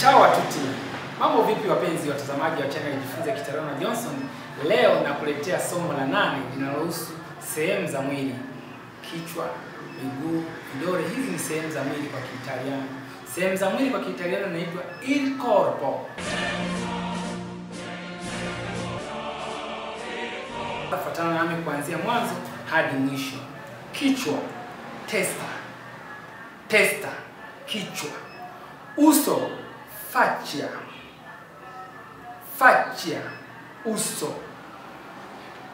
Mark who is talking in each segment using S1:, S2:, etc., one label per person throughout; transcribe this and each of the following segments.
S1: Ciao tuti. Mambo vipi wapenzi watazamaji wa channel Jifunze Kitaaluma Johnson. Leo nakuletea somo la nane linalohusu sehemu za mwili. Kichwa, miguu, vidole. Hizi ni sehemu za mwili kwa Kiitaliano. Sehemu za mwili kwa Kiitaliano inaitwa il corpo. Fuatana nami kuanzia mwanzo hadi mwisho. Kichwa, testa. Testa, kichwa. Uso, faccia. Faccia, uso.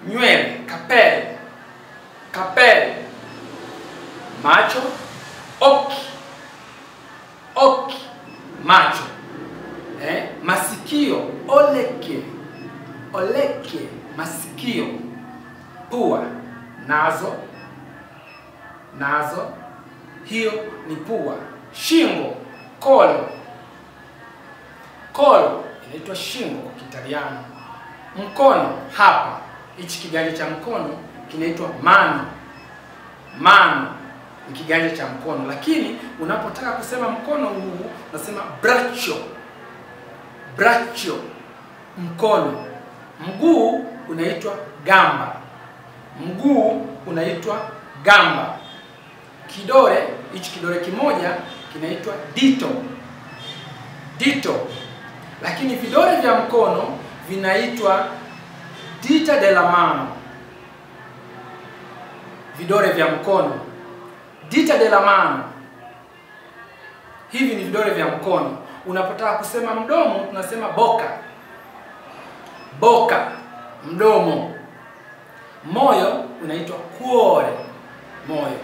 S1: Nywele, capelli. Capelli. Macho, occhi. Occhi, macho. Eh? Masikio, oleke, oleke, masikio. Pua, nazo. Nazo. Hiyo ni pua. Shingo, kolo. Kolo inaitwa shingo kwa Kitaliano. Mkono hapa, hichi kiganja cha mkono kinaitwa mano. Mano ni kiganja cha mkono, lakini unapotaka kusema mkono huu unasema braccio. Braccio, mkono. Mguu unaitwa gamba. Mguu unaitwa gamba. Kidole, hichi kidole kimoja kinaitwa dito. Dito. Lakini vidole vya mkono vinaitwa dita de la mano. Vidole vya mkono dita de la mano. Hivi ni vidole vya mkono. Unapotaka kusema mdomo tunasema boka. Boka, mdomo. Moyo unaitwa cuore. Moyo.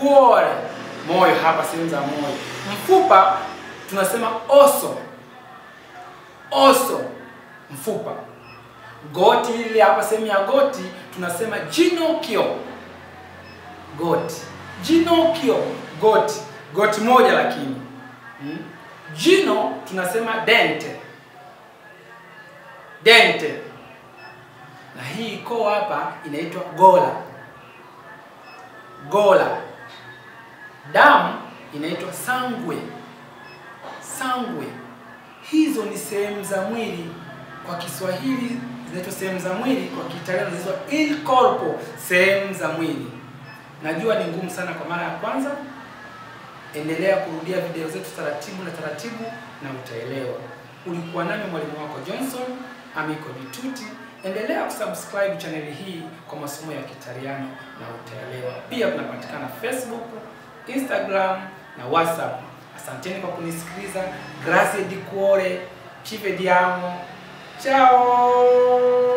S1: Cuore, moyo hapa sehemu za moyo. Mfupa tunasema osso. Osso, mfupa. Goti ile hapa sehemu ya goti tunasema ginocchio. Goti. Ginocchio, goti. Goti moja lakini. Hmm? Jino tunasema dente. Dente. Na hii koo hapa inaitwa gola. Gola. Damu inaitwa sangwe Sangue. Hizo ni sehemu za mwili. Kwa Kiswahili zinaitwa sehemu za mwili, kwa Kiitaliano zinaitwa il corpo, sehemu za mwili. Najua ni ngumu sana kwa mara ya kwanza. Endelea kurudia video zetu taratibu na taratibu na utaelewa. Ulikuwa nami mwalimu wako Johnson Amiko Jituti. Endelea kusubscribe chaneli hii kwa masomo ya Kitaliano na utaelewa. Pia tunapatikana Facebook, Instagram na WhatsApp. Asanteni kwa kunisikiliza. Grazie di cuore. Ci vediamo. Ciao.